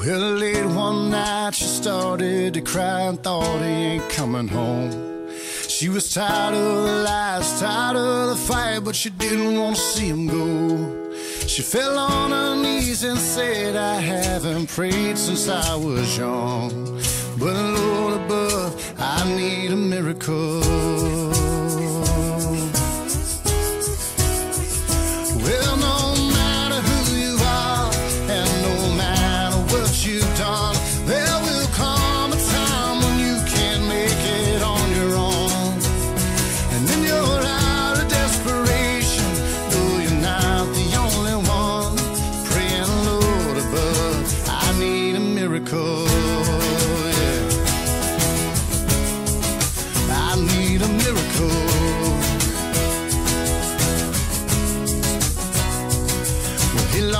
Well, late one night she started to cry and thought he ain't coming home. She was tired of the lies, tired of the fight, but she didn't want to see him go. She fell on her knees and said, I haven't prayed since I was young. But Lord above, I need a miracle.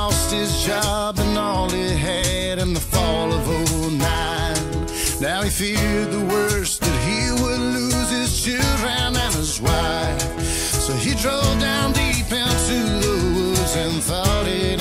Lost his job and all he had in the fall of 09. Now he feared the worst that he would lose his children and his wife. So he drove down deep into the woods and thought it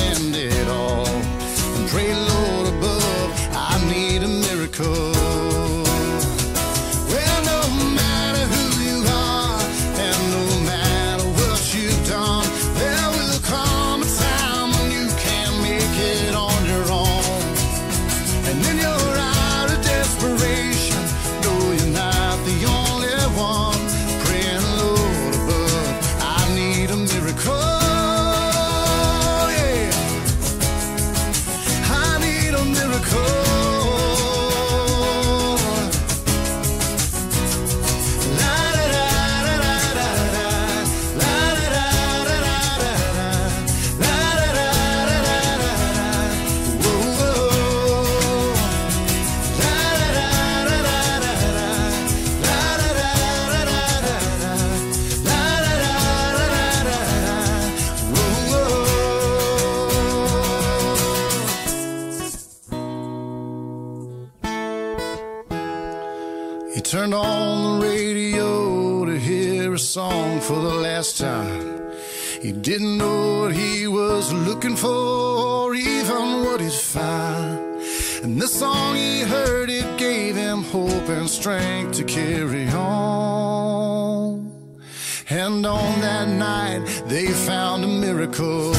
turned on the radio to hear a song for the last time. He didn't know what he was looking for or even what he'd find. And the song he heard, it gave him hope and strength to carry on. And on that night, they found a miracle.